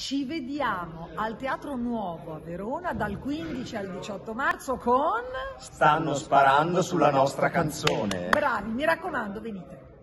Ci vediamo al Teatro Nuovo a Verona dal 15 al 18 marzo con... Stanno sparando sulla nostra canzone. Bravi, mi raccomando, venite.